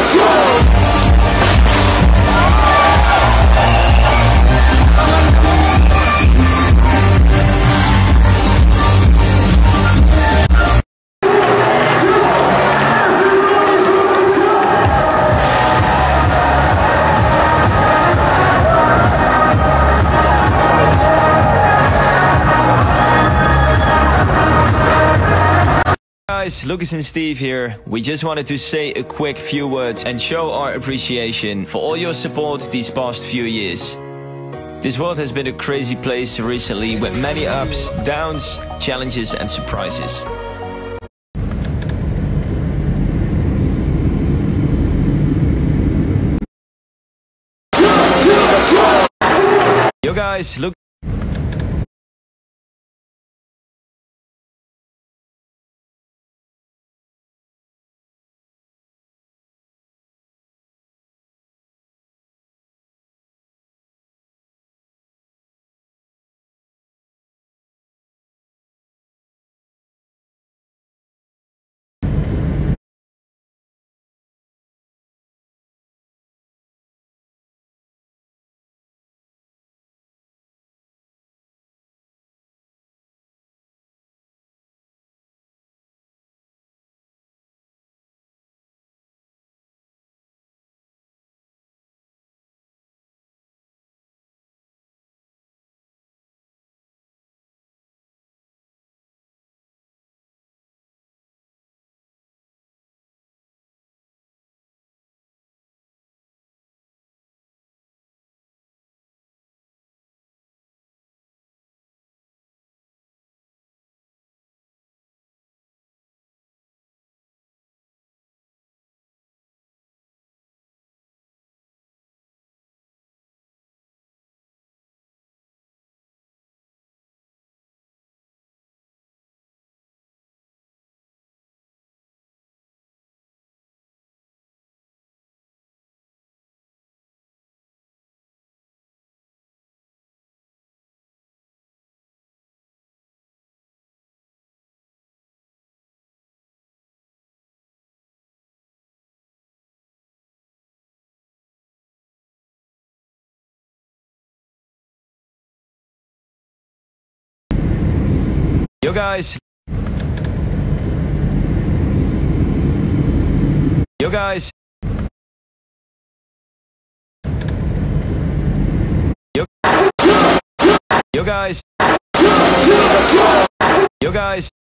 Let's! Guys, Lucas and Steve here. We just wanted to say a quick few words and show our appreciation for all your support these past few years. This world has been a crazy place recently with many ups, downs, challenges and surprises. Yo guys, look Yo guys. Yo guys. Yo. Yo guys. Yo guys.